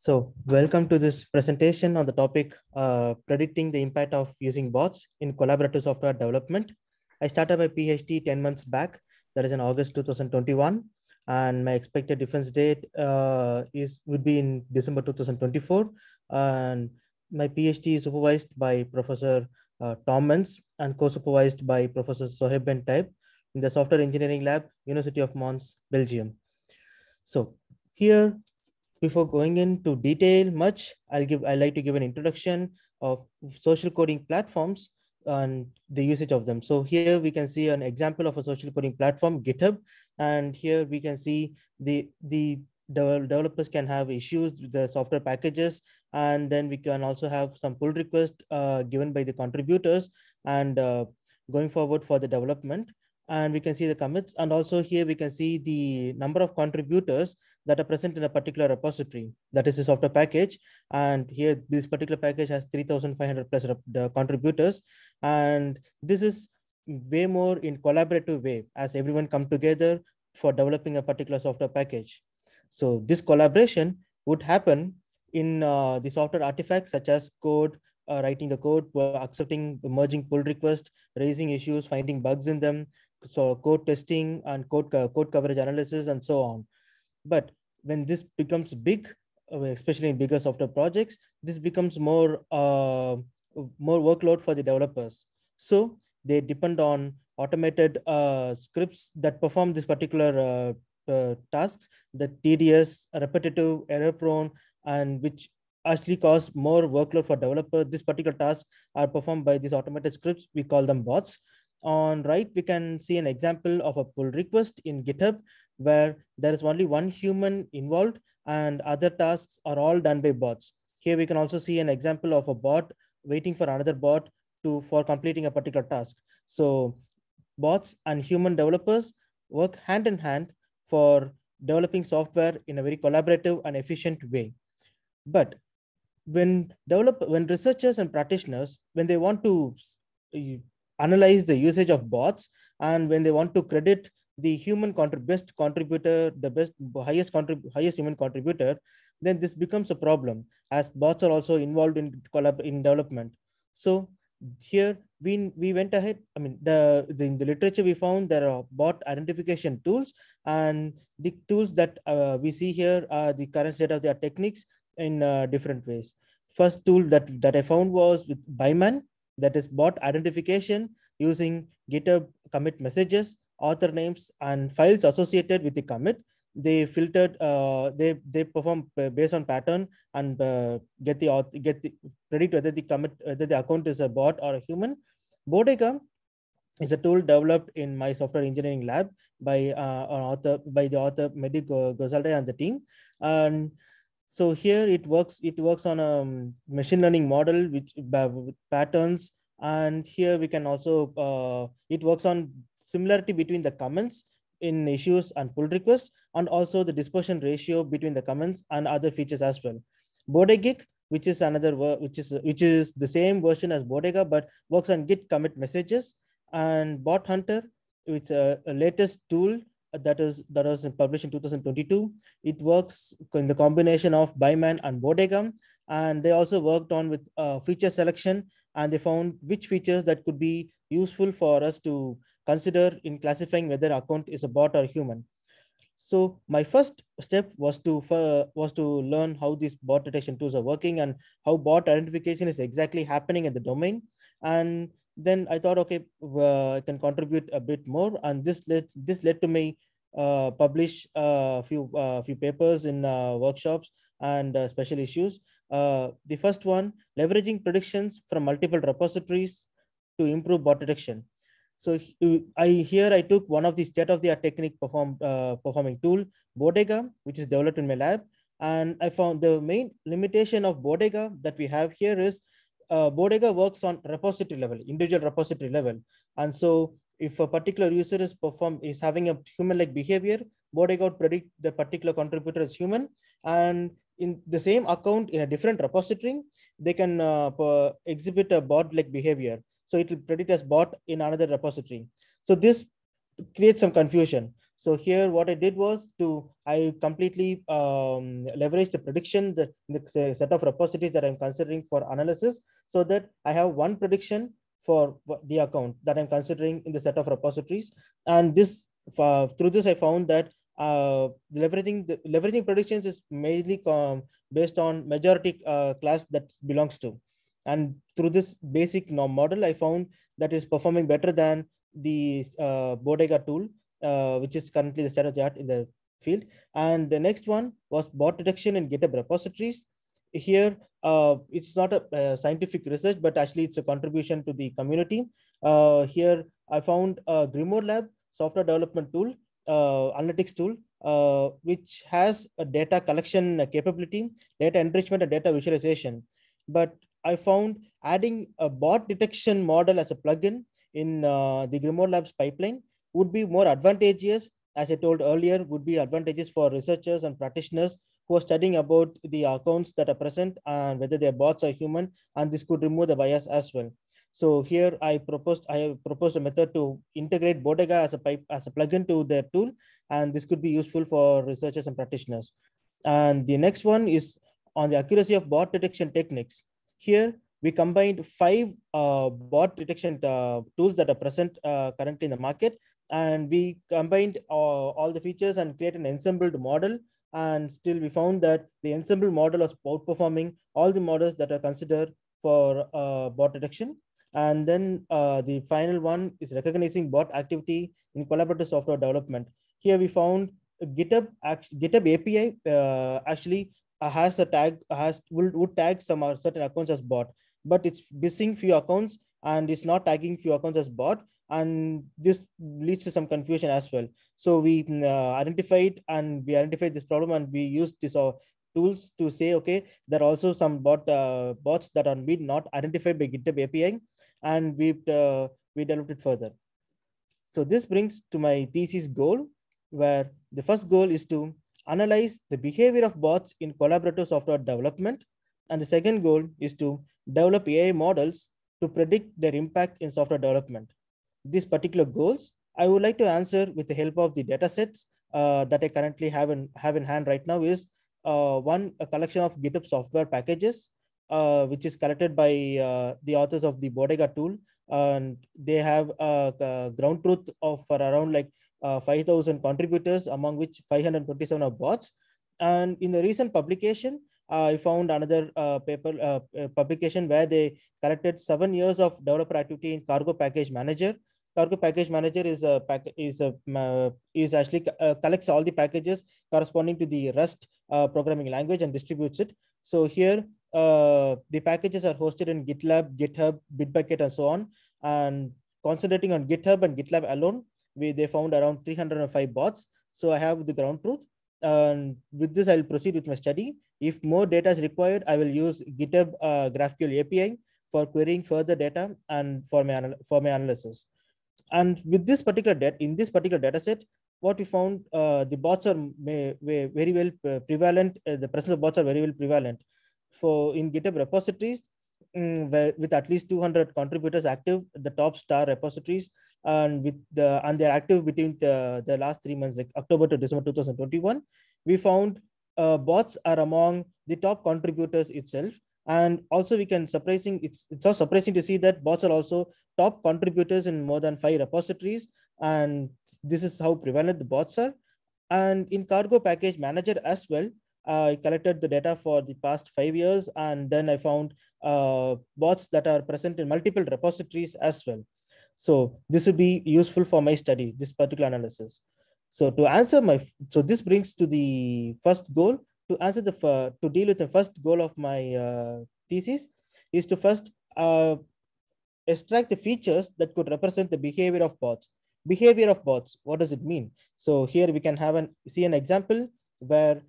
So welcome to this presentation on the topic uh, predicting the impact of using bots in collaborative software development. I started my PhD 10 months back, that is in August 2021. And my expected defense date uh, is would be in December 2024. And my PhD is supervised by Professor uh, Tom Mens and co-supervised by Professor Souhaib Ben Taieb in the Software Engineering Lab, University of Mons, Belgium. So here before going into detail much, I'll give I like to give an introduction of social coding platforms and the usage of them. So here we can see an example of a social coding platform, GitHub, and here we can see the the developers can have issues with the software packages, and then we can also have some pull request uh, given by the contributors. And uh, going forward for the development and we can see the commits. And also here we can see the number of contributors that are present in a particular repository. That is a software package. And here this particular package has 3,500 plus contributors. And this is way more in collaborative way as everyone come together for developing a particular software package. So this collaboration would happen in uh, the software artifacts such as code, uh, writing the code, accepting, merging pull request, raising issues, finding bugs in them, so code testing and code code coverage analysis and so on. But when this becomes big uh, especially in bigger software projects this becomes more uh, more workload for the developers. So they depend on automated uh, scripts that perform this particular uh, uh, tasks the tedious repetitive error prone and which actually cause more workload for developer. This particular task are performed by these automated scripts. We call them bots on right, we can see an example of a pull request in GitHub where there is only one human involved and other tasks are all done by bots. Here we can also see an example of a bot waiting for another bot to for completing a particular task. So bots and human developers work hand in hand for developing software in a very collaborative and efficient way. But when develop when researchers and practitioners, when they want to analyze the usage of bots and when they want to credit the human contrib best contributor the best highest contrib highest human contributor then this becomes a problem as bots are also involved in collab in development. So here we we went ahead i mean the, the in the literature we found there are bot identification tools and the tools that uh, we see here are the current state of their techniques in uh, different ways. First tool that that i found was with BIMAN that is bot identification using GitHub commit messages, author names, and files associated with the commit. They filtered, uh, they they perform based on pattern and uh, get the get the predict whether the commit whether the account is a bot or a human. BoDeGHa is a tool developed in my software engineering lab by uh, an author by the author Mehdi Golzadeh and the team. And so here it works, it works on a um, machine learning model which patterns. And here we can also, uh, it works on similarity between the comments in issues and pull requests, and also the dispersion ratio between the comments and other features as well. BoDeGiC, which is another, which is which is the same version as BoDeGHa, but works on Git commit messages. And Bot Hunter, it's a, a latest tool that is that was published in 2022. It works in the combination of BIMAN and BoDeGHa, and they also worked on with uh, feature selection, and they found which features that could be useful for us to consider in classifying whether account is a bot or human. So my first step was to uh, was to learn how these bot detection tools are working and how bot identification is exactly happening in the domain. And then I thought, okay, uh, I can contribute a bit more, and this led this led to me uh, publish a few uh, few papers in uh, workshops and uh, special issues. The first one, leveraging predictions from multiple repositories to improve bot detection. So I here I took one of the state-of-the-art technique performed performing tool, BoDeGHa, which is developed in my lab, and I found the main limitation of BoDeGHa that we have here is uh, BoDeGHa works on repository level, individual repository level. And so if a particular user is perform is having a human-like behavior, BoDeGHa would predict the particular contributor is human. And in the same account in a different repository, they can uh, exhibit a bot-like behavior. So it will predict as bot in another repository. So this creates some confusion. So here, what I did was to I completely um, leverage the prediction the, the set of repositories that I'm considering for analysis, so that I have one prediction for the account that I'm considering in the set of repositories. And this uh, through this, I found that uh, leveraging the leveraging predictions is mainly um, based on majority uh, class that belongs to. And through this basic norm model, I found that is performing better than the uh, BoDeGHa tool uh, which is currently the state of the art in the field. And the next one was bot detection in GitHub repositories. Here, uh, it's not a, a, scientific research, but actually it's a contribution to the community. Uh, here, I found a GrimoireLab software development tool, uh, analytics tool, uh, which has a data collection capability, data enrichment, and data visualization. But I found adding a bot detection model as a plugin in uh, the GrimoireLab's pipeline would be more advantageous, as I told earlier, would be advantageous for researchers and practitioners who are studying about the accounts that are present and whether they're bots or human, and this could remove the bias as well. So here I proposed I proposed a method to integrate BoDeGHa as a pipe as a plugin to their tool, and this could be useful for researchers and practitioners. And the next one is on the accuracy of bot detection techniques. Here we combined five uh, bot detection uh, tools that are present uh, currently in the market and we combined uh, all the features and create an ensembled model. And still we found that the ensemble model was outperforming all the models that are considered for uh, bot detection. And then uh, the final one is recognizing bot activity in collaborative software development. Here we found github github api uh, actually uh, has a tag has will would tag some certain accounts as bot but it's missing few accounts and it's not tagging few accounts as bot and this leads to some confusion as well. So we uh, identified and we identified this problem and we used this uh, tools to say, okay, there are also some bot uh, bots that are not identified by GitHub API, and we uh, we developed it further. So this brings to my thesis goal, where the first goal is to analyze the behavior of bots in collaborative software development, and the second goal is to develop AI models to predict their impact in software development these particular goals, I would like to answer with the help of the data sets uh, that I currently have in, have in hand right now is uh, one, a collection of GitHub software packages, uh, which is collected by uh, the authors of the BoDeGHa tool. And they have a, a ground truth of for around like uh, 5,000 contributors, among which 527 are bots. And in the recent publication, I found another uh, paper uh, publication where they collected seven years of developer activity in Cargo Package Manager. Cargo Package Manager is a pack is a uh, is actually uh, collects all the packages corresponding to the Rust uh, programming language and distributes it. So here uh, the packages are hosted in GitLab, GitHub, Bitbucket, and so on. And concentrating on GitHub and GitLab alone, we they found around 305 bots. So I have the ground truth. And with this, I'll proceed with my study. If more data is required, I will use GitHub uh, GraphQL API for querying further data and for my, for my analysis. And with this particular data, in this particular data set, what we found, uh, the bots are may, may very well uh, prevalent. Uh, the presence of bots are very well prevalent. For in GitHub repositories, um, with at least 200 contributors active, the top star repositories, and with the and they're active between the, the last three months, like October to December 2021, we found uh, bots are among the top contributors itself. And also we can surprising, it's, it's so surprising to see that bots are also top contributors in more than five repositories. And this is how prevalent the bots are. And in Cargo Package Manager as well, I collected the data for the past five years, and then I found uh, bots that are present in multiple repositories as well. So this would be useful for my study, this particular analysis. So to answer my, so this brings to the first goal, to answer the, uh, to deal with the first goal of my uh, thesis is to first uh, extract the features that could represent the behavior of bots. Behavior of bots, what does it mean? So here we can have an, see an example where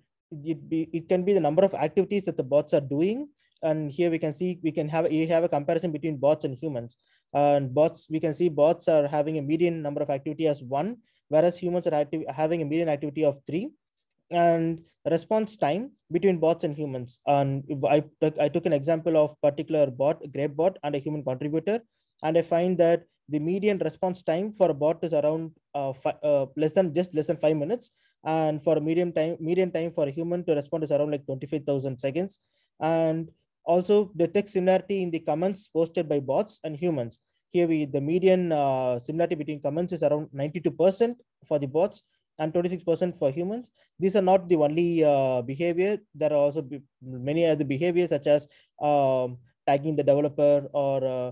it, be, it can be the number of activities that the bots are doing. And here we can see, we can have, you have a comparison between bots and humans. and bots, we can see bots are having a median number of activity as one, whereas humans are active, having a median activity of three and response time between bots and humans. And I took, I took an example of particular bot, Grape bot, and a human contributor. And I find that the median response time for a bot is around uh, uh, less than just less than five minutes. And for a medium time, median time for a human to respond is around like 25,000 seconds. And also the text similarity in the comments posted by bots and humans. Here we, the median uh, similarity between comments is around 92% for the bots and 26% for humans. These are not the only uh, behavior. There are also many other behaviors such as um, tagging the developer or uh,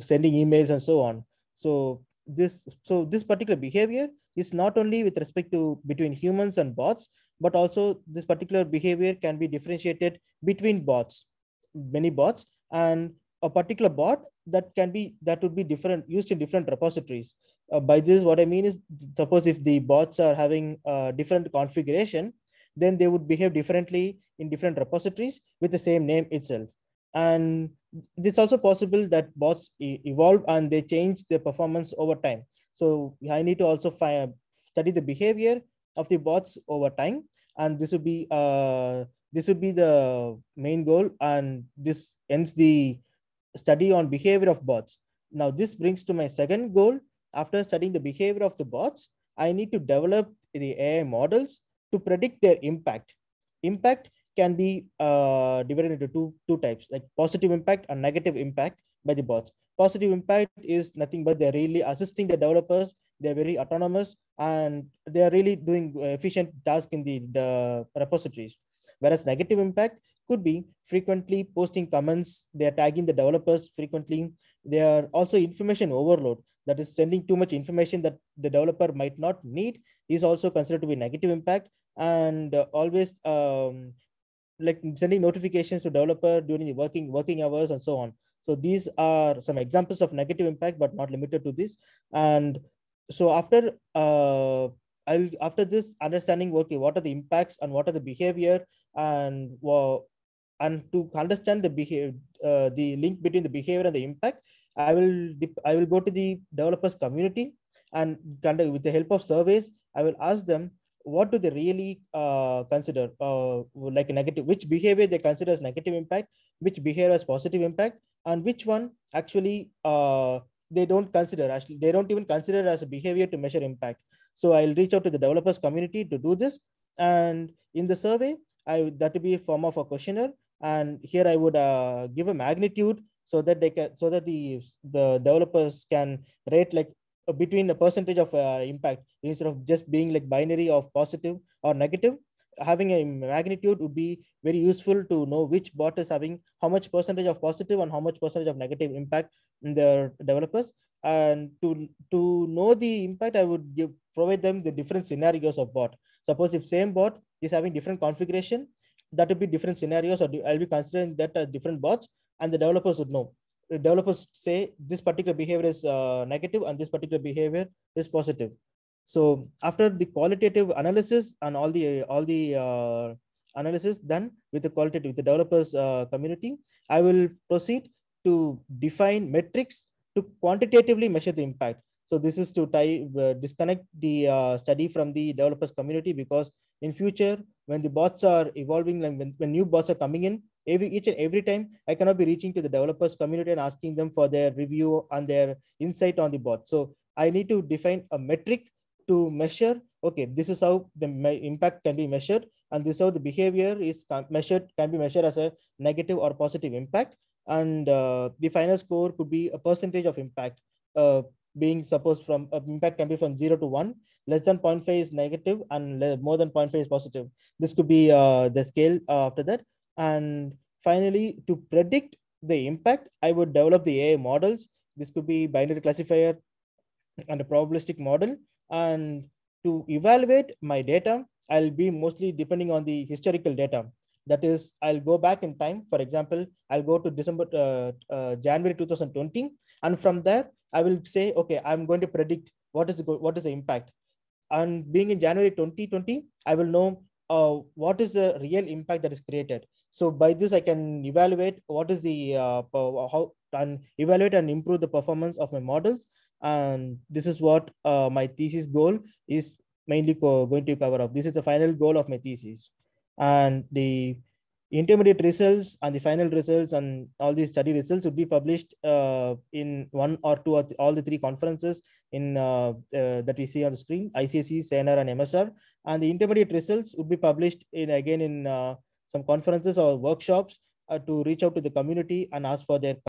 sending emails and so on. So this so this particular behavior is not only with respect to between humans and bots, but also this particular behavior can be differentiated between bots, many bots, and a particular bot that can be that would be different used in different repositories. Uh, by this, what I mean is, suppose if the bots are having a different configuration, then they would behave differently in different repositories with the same name itself. And it's also possible that bots evolve and they change their performance over time. So I need to also study the behavior of the bots over time. And this would be uh, this would be the main goal. And this ends the study on behavior of bots. Now this brings to my second goal. After studying the behavior of the bots, I need to develop the AI models to predict their impact. Impact can be uh, divided into two, two types, like positive impact and negative impact by the bots. Positive impact is nothing but they're really assisting the developers. They're very autonomous and they're really doing efficient tasks in the, the repositories. Whereas negative impact could be frequently posting comments. They're tagging the developers frequently. They are also information overload. That is sending too much information that the developer might not need is also considered to be negative impact and uh, always um, like sending notifications to developer during the working working hours and so on. So these are some examples of negative impact, but not limited to this. And so after uh, I'll after this understanding, okay, what are the impacts and what are the behavior and well, and to understand the behavior, uh, the link between the behavior and the impact, I will I will go to the developers community and conduct with the help of surveys. I will ask them what do they really uh, consider uh, like negative which behavior they consider as negative impact which behavior as positive impact and which one actually uh, they don't consider actually they don't even consider as a behavior to measure impact so i'll reach out to the developers community to do this and in the survey i that would be a form of a questionnaire and here i would uh, give a magnitude so that they can so that the the developers can rate like between a percentage of uh, impact. Instead of just being like binary of positive or negative having a magnitude would be very useful to know which bot is having how much percentage of positive and how much percentage of negative impact in their developers. And to to know the impact i would give provide them the different scenarios of bot. Suppose if same bot is having different configuration that would be different scenarios or i'll be considering that as different bots and the developers would know The developers say this particular behavior is uh, negative and this particular behavior is positive. So after the qualitative analysis and all the all the uh, analysis done with the qualitative with the developers uh, community, I will proceed to define metrics to quantitatively measure the impact. So this is to tie uh, disconnect the uh, study from the developers community because in future when the bots are evolving, like when, when new bots are coming in, every each and every time I cannot be reaching to the developers community and asking them for their review and their insight on the bot. So I need to define a metric to measure, okay, this is how the impact can be measured. And this is how the behavior is measured, can be measured as a negative or positive impact. And uh, the final score could be a percentage of impact. Uh, being supposed from uh, impact can be from 0 to 1 less than 0.5 is negative and more than 0.5 is positive. This could be uh, the scale uh, after that. And finally to predict the impact i would develop the ai models. This could be binary classifier and a probabilistic model. And to evaluate my data i'll be mostly depending on the historical data. That is i'll go back in time. For example i'll go to december uh, uh, january 2020 and from there I will say, okay, I'm going to predict what is the what is the impact. And being in January 2020, I will know uh, what is the real impact that is created. So by this, I can evaluate what is the uh, how and evaluate and improve the performance of my models. And this is what uh, my thesis goal is mainly going to cover up. This is the final goal of my thesis. And the intermediate results and the final results and all these study results would be published uh, in one or two or th all the three conferences in uh, uh, that we see on the screen, ICSE, SANER, and MSR. And the intermediate results would be published in again in uh, some conferences or workshops uh, to reach out to the community and ask for their